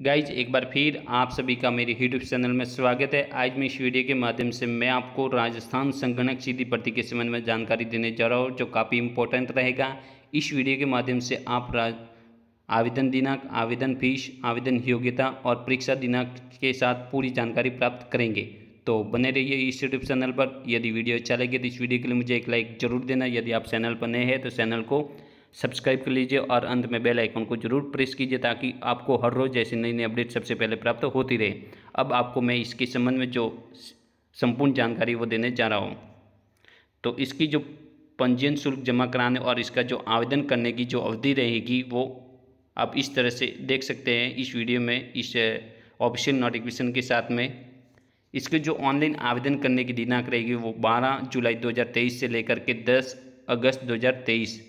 Guys एक बार फिर आप सभी का मेरे यूट्यूब चैनल में स्वागत है। आज मैं इस वीडियो के माध्यम से मैं आपको राजस्थान संगणक सीधी भर्ती के संबंध में जानकारी देने जा रहा हूँ, जो काफ़ी इंपॉर्टेंट रहेगा। इस वीडियो के माध्यम से आप राज आवेदन दिनांक, आवेदन फ़ीस, आवेदन योग्यता और परीक्षा दिनांक के साथ पूरी जानकारी प्राप्त करेंगे। तो बने रहिए इस यूट्यूब चैनल पर। यदि वीडियो अच्छा लगे तो इस वीडियो के लिए मुझे एक लाइक ज़रूर देना। यदि आप चैनल पर नए हैं तो चैनल को सब्सक्राइब कर लीजिए और अंत में बेल आइकन को ज़रूर प्रेस कीजिए ताकि आपको हर रोज़ जैसे नई नई अपडेट सबसे पहले प्राप्त होती रहे। अब आपको मैं इसके संबंध में जो संपूर्ण जानकारी वो देने जा रहा हूँ। तो इसकी जो पंजीयन शुल्क जमा कराने और इसका जो आवेदन करने की जो अवधि रहेगी वो आप इस तरह से देख सकते हैं इस वीडियो में, इस ऑफिशियल नोटिफिकेशन के साथ में। इसके जो ऑनलाइन आवेदन करने की दिनांक रहेगी वो 12 जुलाई 2023 से लेकर के 10 अगस्त 2023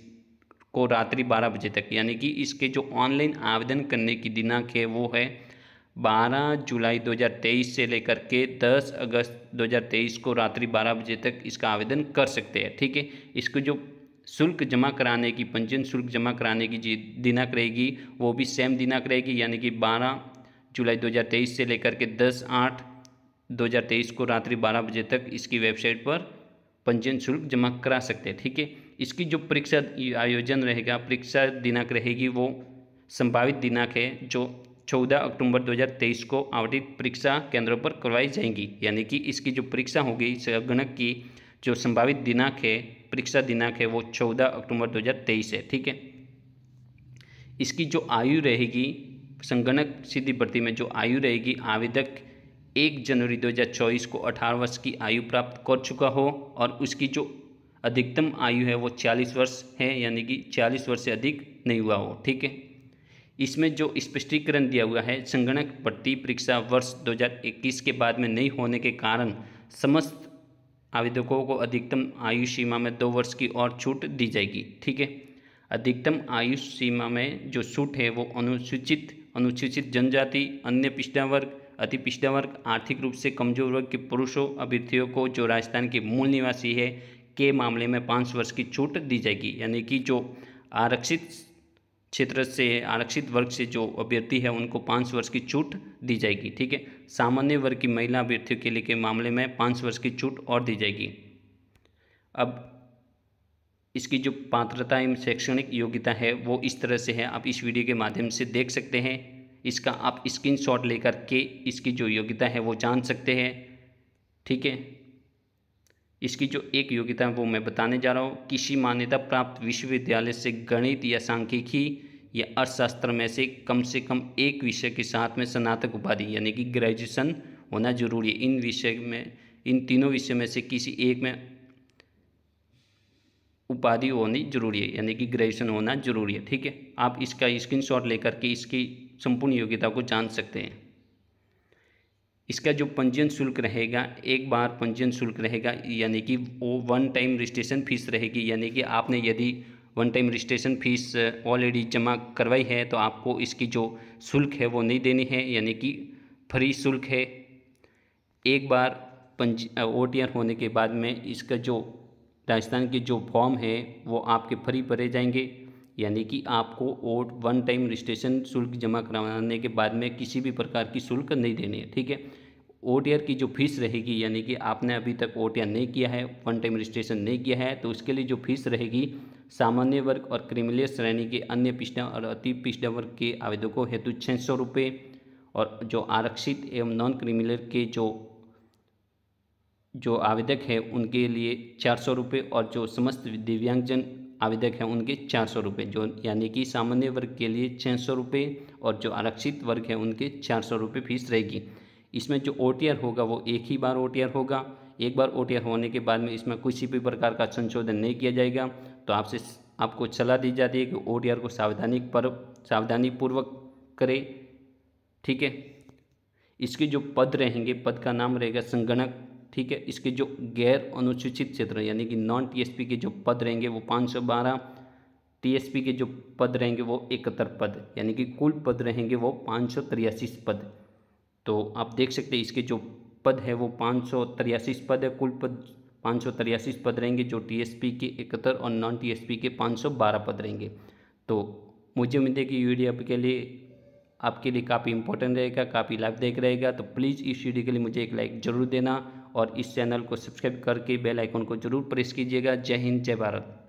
को रात्रि 12 बजे तक, यानी कि इसके जो ऑनलाइन आवेदन करने की दिनांक है वो है 12 जुलाई 2023 से लेकर के 10 अगस्त 2023 को रात्रि 12 बजे तक इसका आवेदन कर सकते हैं, ठीक है? इसको जो शुल्क जमा कराने की, पंजीयन शुल्क जमा कराने की जी दिनांक रहेगी, वो भी सेम दिनांक रहेगी, यानी कि 12 जुलाई 2023 से लेकर के 10 आठ 2023 को रात्रि 12 बजे तक इसकी वेबसाइट पर पंजीयन शुल्क जमा करा सकते हैं, ठीक है? इसकी जो परीक्षा आयोजन रहेगा, परीक्षा दिनांक रहेगी, वो संभावित दिनांक है, जो 14 अक्टूबर 2023 को आवंटित परीक्षा केंद्रों पर करवाई जाएँगी। यानी कि इसकी जो परीक्षा होगी संगणक की जो संभावित दिनांक है, परीक्षा दिनांक है, वो 14 अक्टूबर 2023 है, ठीक है? इसकी जो आयु रहेगी, संगणक सीधी भर्ती में जो आयु रहेगी, आवेदक एक जनवरी 2024 को 18 वर्ष की आयु प्राप्त कर चुका हो और उसकी जो अधिकतम आयु है वो 40 वर्ष है, यानी कि 40 वर्ष से अधिक नहीं हुआ हो, ठीक है? इसमें जो स्पष्टीकरण दिया हुआ है, संगणक भर्ती परीक्षा वर्ष 2021 के बाद में नहीं होने के कारण समस्त आवेदकों को अधिकतम आयु सीमा में दो वर्ष की और छूट दी जाएगी, ठीक है? अधिकतम आयु सीमा में जो छूट है, वो अनुसूचित अनुसूचित जनजाति, अन्य पिछड़ा वर्ग, अति पिछड़ा वर्ग, आर्थिक रूप से कमज़ोर वर्ग के पुरुषों, अभ्यर्थियों को जो राजस्थान के मूल निवासी है के मामले में पाँच वर्ष की छूट दी जाएगी, यानी कि जो आरक्षित क्षेत्र से, आरक्षित वर्ग से जो अभ्यर्थी है, उनको पाँच वर्ष की छूट दी जाएगी, ठीक है? सामान्य वर्ग की महिला अभ्यर्थियों के लिए के मामले में पाँच वर्ष की छूट और दी जाएगी। अब इसकी जो पात्रता एवं शैक्षणिक योग्यता है, वो इस तरह से है, आप इस वीडियो के माध्यम से देख सकते हैं। इसका आप स्क्रीनशॉट लेकर के इसकी जो योग्यता है, वो जान सकते हैं, ठीक है? इसकी जो एक योग्यता है वो मैं बताने जा रहा हूँ। किसी मान्यता प्राप्त विश्वविद्यालय से गणित या सांख्यिकी या अर्थशास्त्र में से कम से कम एक विषय के साथ में स्नातक उपाधि, यानी कि ग्रेजुएशन होना ज़रूरी है। इन विषय में, इन तीनों विषय में से किसी एक में उपाधि होनी ज़रूरी है, यानी कि ग्रेजुएशन होना ज़रूरी है। ठीक है? आप इसका स्क्रीनशॉट लेकर के इसकी संपूर्ण योग्यता को जान सकते हैं। इसका जो पंजीयन शुल्क रहेगा, एक बार पंजीयन शुल्क रहेगा, यानी कि वो वन टाइम रजिस्ट्रेशन फ़ीस रहेगी, यानी कि आपने यदि one time registration fees already जमा करवाई है तो आपको इसकी जो शुल्क है वो नहीं देनी है, यानी कि फ्री शुल्क है। एक बार पंजी ओ होने के बाद में इसका जो राजस्थान के जो फॉर्म है, वो आपके फ्री भरे जाएँगे, यानी कि आपको ओट वन टाइम रजिस्ट्रेशन शुल्क जमा करवाने के बाद में किसी भी प्रकार की शुल्क नहीं देनी है, ठीक है? ओ की जो फ़ीस रहेगी, यानी कि आपने अभी तक ओ नहीं किया है, वन टाइम रजिस्ट्रेशन नहीं किया है तो उसके लिए जो फ़ीस रहेगी, सामान्य वर्ग और क्रिमिलियर श्रेणी के अन्य पिछड़ा और अति पिछड़ा वर्ग के आवेदकों हेतु छः सौ रुपये और जो आरक्षित एवं नॉन क्रिमिलियर के जो जो आवेदक हैं, उनके लिए चार सौ रुपये और जो समस्त दिव्यांगजन आवेदक हैं, उनके चार सौ रुपये, जो यानी कि सामान्य वर्ग के लिए छः सौ रुपये और जो आरक्षित वर्ग है, उनके चार सौ रुपये फ़ीस रहेगी। इसमें जो ओटीआर होगा वो एक ही बार ओटीआर होगा। एक बार ओटीआर होने के बाद में इसमें किसी भी प्रकार का संशोधन नहीं किया जाएगा। तो आपसे आपको सलाह दी जाती है कि ओ को सावधानी पर सावधानी पूर्वक करें। ठीक है? इसके जो पद रहेंगे, पद का नाम रहेगा संगणक। ठीक है? इसके जो गैर अनुसूचित क्षेत्र, यानी कि नॉन टीएसपी के जो पद रहेंगे वो पाँच सौ बारह टीएसपी के जो पद रहेंगे वो इकहत्तर पद, यानी कि कुल पद रहेंगे वो पाँच सौ तिरासी पद। तो आप देख सकते हैं इसके जो पद है वो पाँच सौ तिरासी पद है। कुल पद पाँच सौ तिरासी पद रहेंगे जो टीएसपी के इकहत्तर और नॉन टीएसपी के पाँच सौ बारह पद रहेंगे। तो मुझे उम्मीद है कि वीडियो आपके लिए आपके लिए काफ़ी इंपॉर्टेंट रहेगा, काफ़ी लाभदायक रहेगा। तो प्लीज़ इस वीडियो के लिए मुझे एक लाइक ज़रूर देना और इस चैनल को सब्सक्राइब करके बेल आइकन को ज़रूर प्रेस कीजिएगा। जय हिंद, जय भारत।